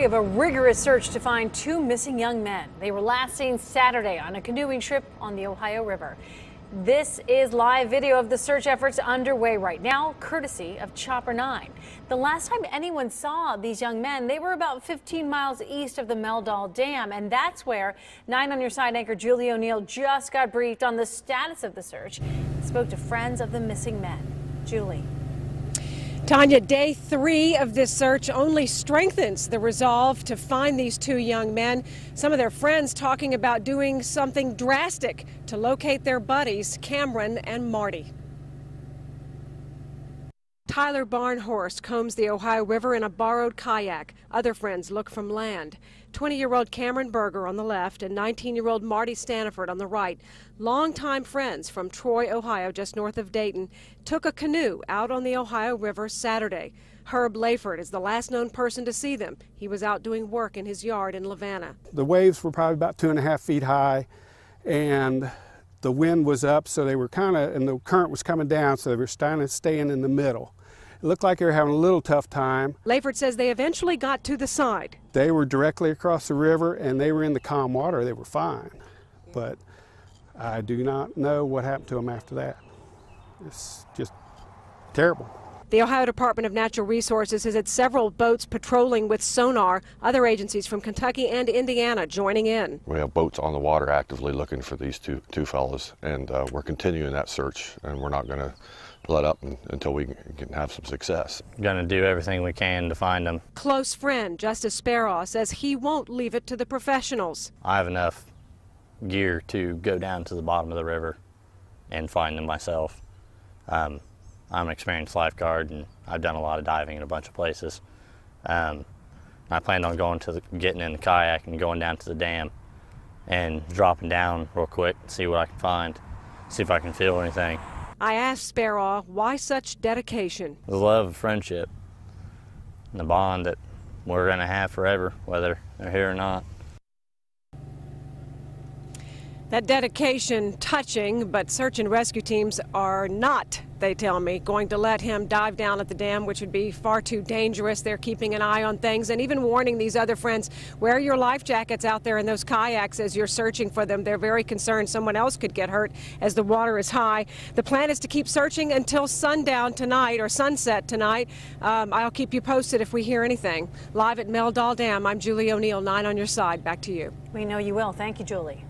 Of a rigorous search to find two missing young men. They were last seen Saturday on a canoeing trip on the Ohio River. This is live video of the search efforts underway right now, courtesy of Chopper 9. The last time anyone saw these young men, they were about 15 miles east of the Meldahl Dam, and that's where 9 on your side anchor Julie O'Neill just got briefed on the status of the search. Spoke to friends of the missing men. Julie. Tanya, day three of this search only strengthens the resolve to find these two young men. Some of their friends talking about doing something drastic to locate their buddies, Cameron and Marty. Tyler Barnhorst combs the Ohio River in a borrowed kayak. Other friends look from land. 20 year old Cameron Berger on the left and 19 year old Marty Staniford on the right. Longtime friends from Troy, Ohio, just north of Dayton, took a canoe out on the Ohio River Saturday. Herb Layford is the last known person to see them. He was out doing work in his yard in Lavana. The waves were probably about two and a half feet high, and the wind was up, so they were kind of, and the current was coming down, so they were kind of staying in the middle. It looked like they were having a little tough time. Layford says they eventually got to the side. They were directly across the river and they were in the calm water. They were fine. But I do not know what happened to them after that. It's just terrible. The Ohio Department of Natural Resources has had several boats patrolling with sonar, other agencies from Kentucky and Indiana joining in. We have boats on the water actively looking for these two, two fellows, and uh, we're continuing that search, and we're not going to let up until we can have some success. Going to do everything we can to find them. Close friend Justice Sparrow says he won't leave it to the professionals. I have enough gear to go down to the bottom of the river and find them myself. Um, I'm an experienced lifeguard and I've done a lot of diving in a bunch of places. Um, I planned on going to the, getting in the kayak and going down to the dam and dropping down real quick, see what I can find, see if I can feel anything. I asked Sparrow why such dedication. The love of friendship and the bond that we're going to have forever, whether they're here or not. That dedication touching, but search and rescue teams are not, they tell me, going to let him dive down at the dam, which would be far too dangerous. They're keeping an eye on things and even warning these other friends wear your life jackets out there in those kayaks as you're searching for them. They're very concerned someone else could get hurt as the water is high. The plan is to keep searching until sundown tonight or sunset tonight. Um, I'll keep you posted if we hear anything. Live at Meldahl Dam, I'm Julie O'Neill, 9 on your side. Back to you. We know you will. Thank you, Julie.